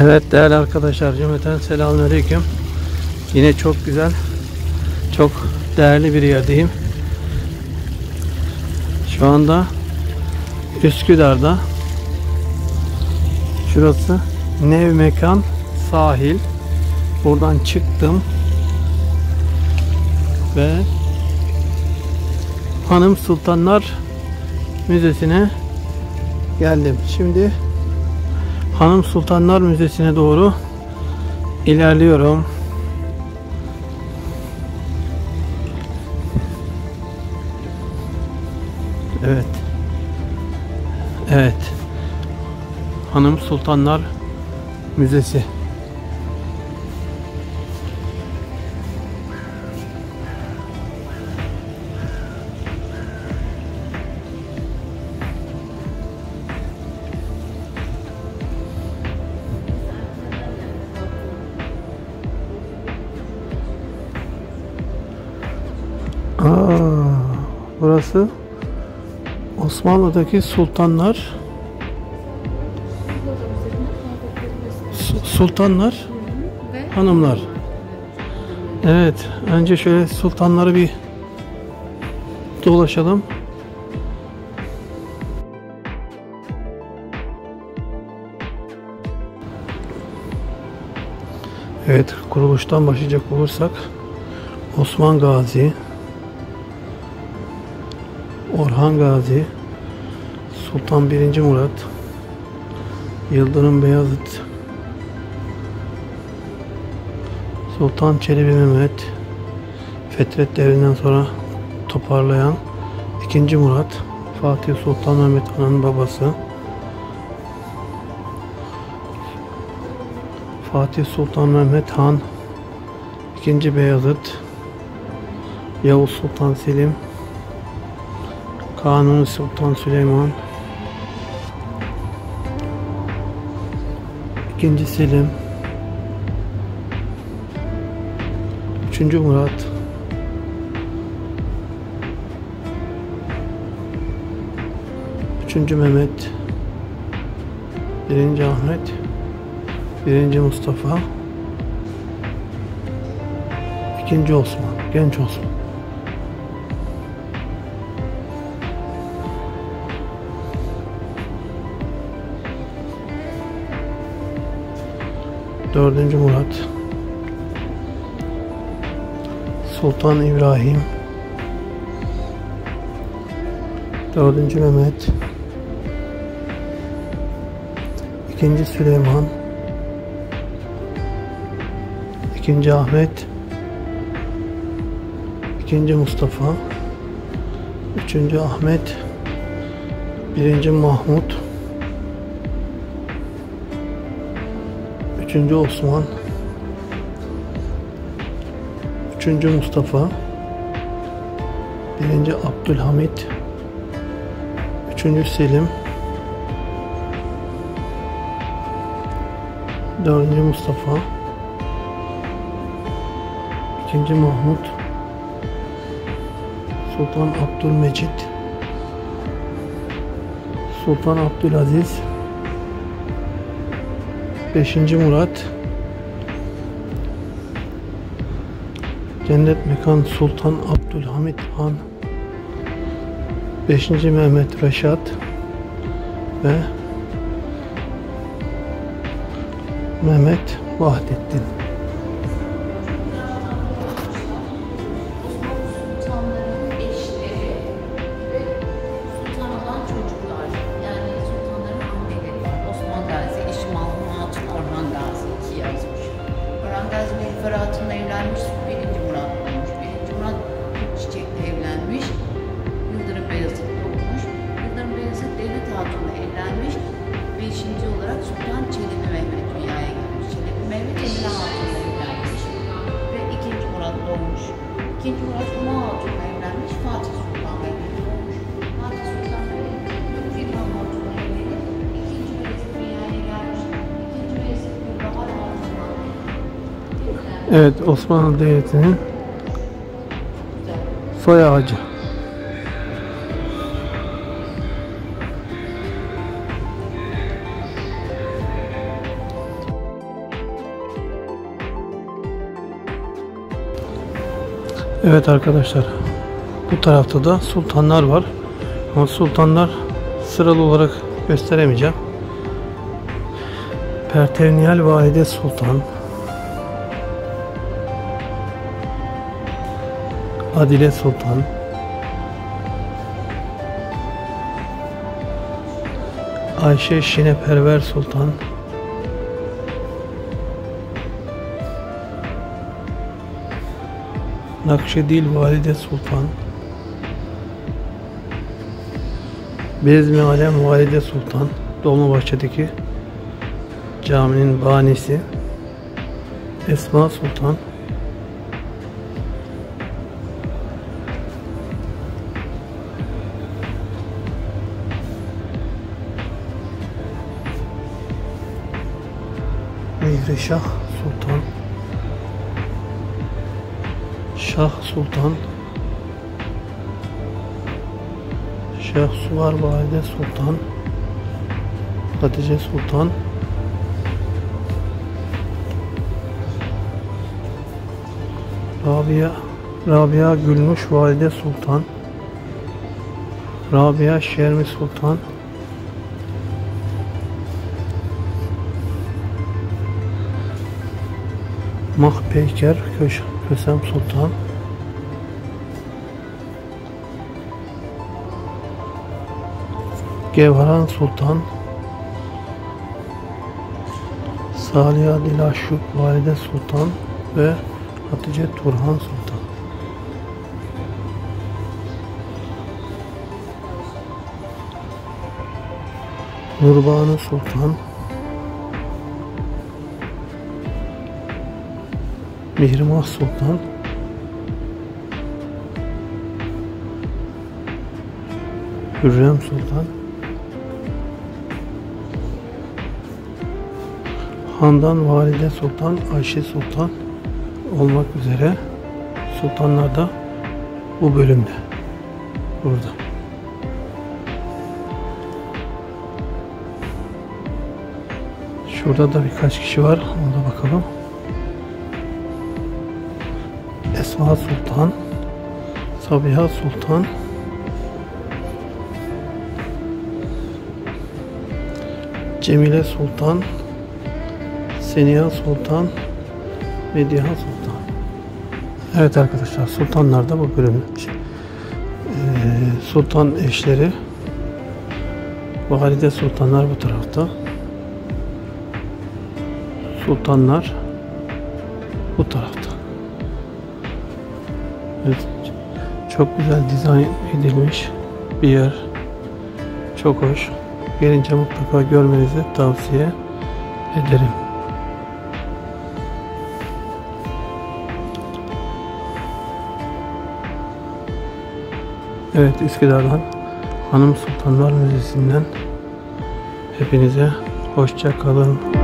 Evet değerli arkadaşlar cümleten selamünaleyküm. Yine çok güzel, çok değerli bir yerdeyim. Şu anda Üsküdar'da. Şurası Nev Mekan Sahil. Buradan çıktım. Ve Hanım Sultanlar Müzesi'ne geldim. Şimdi Hanım Sultanlar Müzesi'ne doğru ilerliyorum. Evet. Evet. Hanım Sultanlar Müzesi. Burası Osmanlı'daki sultanlar Su- sultanlar hanımlar. Evet, önce şöyle sultanları bir dolaşalım. Evet, kuruluştan başlayacak olursak Osman Gazi, Orhan Gazi, Sultan 1. Murat, Yıldırım Beyazıt, Sultan Çelebi Mehmet, Fetret devrinden sonra toparlayan 2. Murat, Fatih Sultan Mehmet Han'ın babası, Fatih Sultan Mehmet Han, 2. Beyazıt, Yavuz Sultan Selim, Kanuni Sultan Süleyman, 2. Selim, 3. Murat, Üçüncü Mehmet, birinci Ahmet, birinci Mustafa, ikinci Osman, genç Osman. Dördüncü Murat, Sultan İbrahim, Dördüncü Mehmet, İkinci Süleyman, İkinci Ahmet, İkinci Mustafa, Üçüncü Ahmet, Birinci Mahmut, Üçüncü Osman, Üçüncü Mustafa, Birinci Abdülhamit, Üçüncü Selim, Dördüncü Mustafa, İkinci Mahmut, Sultan Abdülmecit, Sultan Abdülaziz, Beşinci Murat, Cennet Mekan Sultan Abdülhamit Han, Beşinci Mehmet Reşat ve Mehmet Vahdettin. Gazi Nilüfer Hatun'la evlenmiş, birinci Murat olmuş. Birinci Murat Çiçek'le evlenmiş. Yıldırım Beyazıt doğmuş. Yıldırım Beyazıt Devlet Hatun'la evlenmiş. Beşinci olarak Sultan Çelebi Mehmet dünyaya gelmiş. Çelebi Mehmet Emine Hatun'la evlenmiş. Ve ikinci Murat doğmuş. İkinci Murat Uma Hatun'la evlenmiş. Fatih Evet Osmanlı Devleti'nin soy ağacı. Evet arkadaşlar bu tarafta da sultanlar var ama sultanlar sıralı olarak gösteremeyeceğim. Pertevniyal Valide Sultan Adile Sultan. Ayşe Şineperver Sultan. Nakşidil Valide Sultan. Bezmi Alem Valide Sultan Dolmabahçe'deki caminin banisi. Esma Sultan Mihreşah Sultan. Şah Sultan. Şah Suvar Valide Sultan. Hatice Sultan. Rabia Rabia Gülmüş Valide Sultan. Rabia Şermi Sultan Mahpeyker Köş Kösem Sultan. Gevharan Sultan. Saliha Dilaşuk Valide Sultan ve Hatice Turhan Sultan. Nurbanu Sultan Mihrimah Sultan Hürrem Sultan Handan Valide Sultan Ayşe Sultan olmak üzere sultanlar da bu bölümde burada. Şurada da birkaç kişi var. Ona da bakalım. Esma Sultan, Sabiha Sultan, Cemile Sultan, Seniha Sultan, Mediha Sultan. Evet arkadaşlar sultanlar da bu bölüm. Ee, sultan eşleri Valide sultanlar bu tarafta. Sultanlar bu tarafta. Evet, çok güzel dizayn edilmiş bir yer. Çok hoş. Gelince mutlaka görmenizi tavsiye ederim. Evet Üsküdar'dan Hanım Sultanlar Müzesi'nden hepinize hoşça kalın.